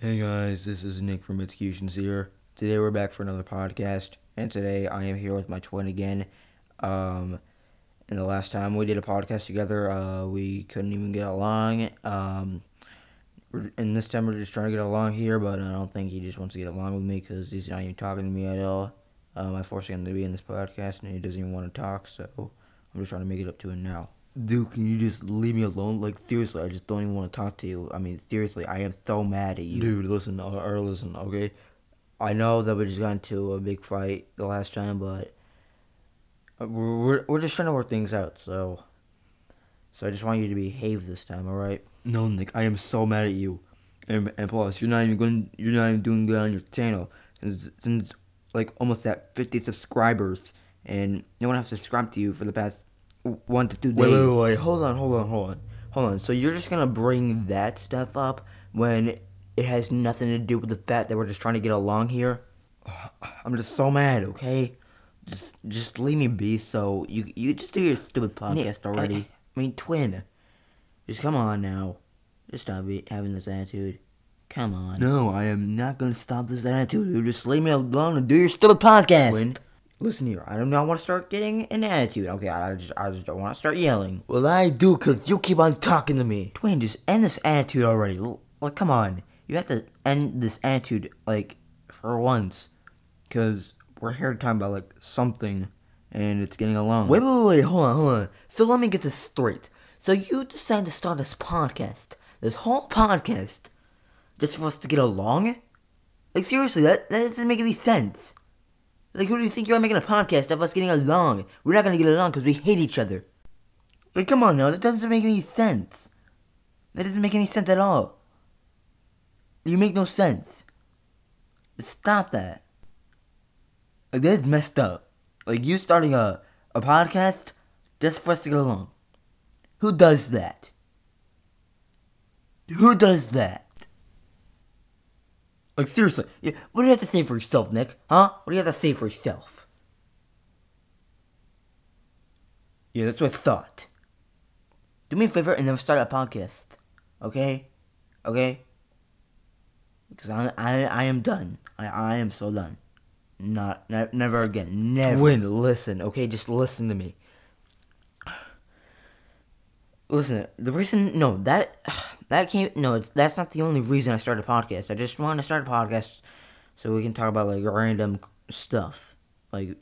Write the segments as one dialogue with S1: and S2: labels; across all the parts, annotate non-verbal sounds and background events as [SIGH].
S1: Hey guys, this is Nick from Executions here. Today we're back for another podcast, and today I am here with my twin again. Um, and the last time we did a podcast together, uh, we couldn't even get along. Um, and this time we're just trying to get along here, but I don't think he just wants to get along with me because he's not even talking to me at all. Um, I forced him to be in this podcast, and he doesn't even want to talk, so I'm just trying to make it up to him now. Dude, can you just leave me alone? Like, seriously, I just don't even want to talk to you. I mean, seriously, I am so mad at you. Dude, listen, or, or listen, okay? I know that we just got into a big fight the last time, but uh, we're, we're, we're just trying to work things out, so. So I just want you to behave this time, alright? No, Nick, I am so mad at you. And, and plus, you're not even going, you're not even doing good on your channel. Since, since like almost at 50 subscribers, and no one has subscribed to you for the past one to two days. Wait, wait, wait, hold on, hold on, hold on, hold on. So you're just gonna bring that stuff up when it has nothing to do with the fact that we're just trying to get along here? [SIGHS] I'm just so mad. Okay, just just leave me be. So you you just do your stupid podcast already. I mean, twin. Just come on now. Just stop be, having this attitude. Come on. No, I am not gonna stop this attitude. Just leave me alone and do your stupid podcast. Twin, listen here. I do not want to start getting an attitude. Okay, I just I just don't want to start yelling. Well, I do, cause you keep on talking to me. Twin, just end this attitude already. Like, come on. You have to end this attitude like for once, cause we're here to talk about like something, and it's getting along. Wait, wait, wait, hold on, hold on. So let me get this straight. So you decided to start this podcast, this whole podcast, just for us to get along? Like seriously, that that doesn't make any sense. Like, who do you think you're making a podcast of us getting along? We're not gonna get along because we hate each other. Like, come on now, that doesn't make any sense. That doesn't make any sense at all. You make no sense. Stop that. Like, that's messed up. Like, you starting a, a podcast just for us to get along. Who does that? Who does that? Like seriously, what do you have to say for yourself, Nick? Huh? What do you have to say for yourself? Yeah, that's what I thought. Do me a favor and never start a podcast, okay? Okay? Because I I I am done. I I am so done. Not ne- never again. Never. Win. Listen, okay? Just listen to me. Listen, the reason no that [SIGHS] that came no it's that's not the only reason I started a podcast. I just wanted to start a podcast so we can talk about like random stuff. Like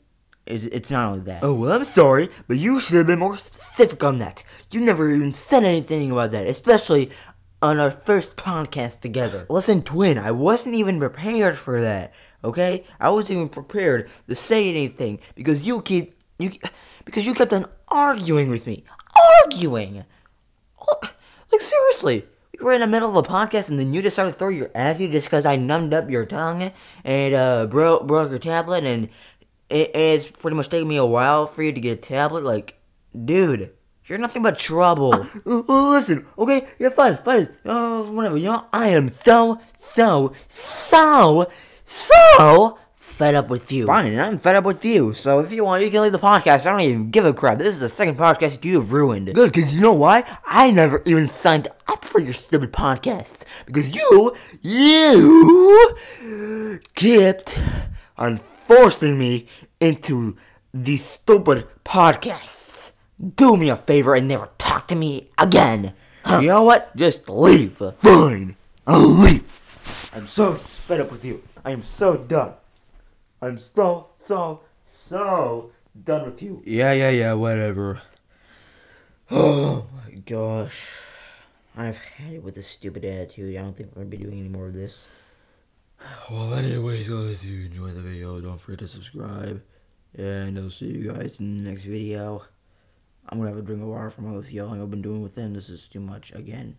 S1: it's it's not only that. Oh well, I'm sorry, but you should have been more specific on that. You never even said anything about that, especially on our first podcast together. Listen, twin, I wasn't even prepared for that. Okay, I wasn't even prepared to say anything because you keep you because you kept on arguing with me, arguing. Like seriously, we were in the middle of a podcast and then you decided to throw your attitude just because I numbed up your tongue and uh, broke broke your tablet and it, it's pretty much taken me a while for you to get a tablet. Like, dude, you're nothing but trouble. [LAUGHS] listen, okay, yeah, fine, fine, uh, whatever. You know, I am so so so so fed up with you. Fine, I'm fed up with you. So if you want, you can leave the podcast. I don't even give a crap. This is the second podcast you have ruined. Good, because you know why? I never even signed up for your stupid podcasts. Because you, you kept on forcing me into these stupid podcasts. Do me a favor and never talk to me again. You know what? Just leave. Fine. I'll leave. I'm so fed up with you. I am so done. I'm so, so, so done with you. Yeah, yeah, yeah, whatever. [SIGHS] Oh my gosh. I've had it with this stupid attitude. I don't think we're gonna be doing any more of this. Well, anyways, guys, if you enjoyed the video, don't forget to subscribe. And I'll see you guys in the next video. I'm gonna have a drink of water from all this yelling I've been doing with them. This is too much again.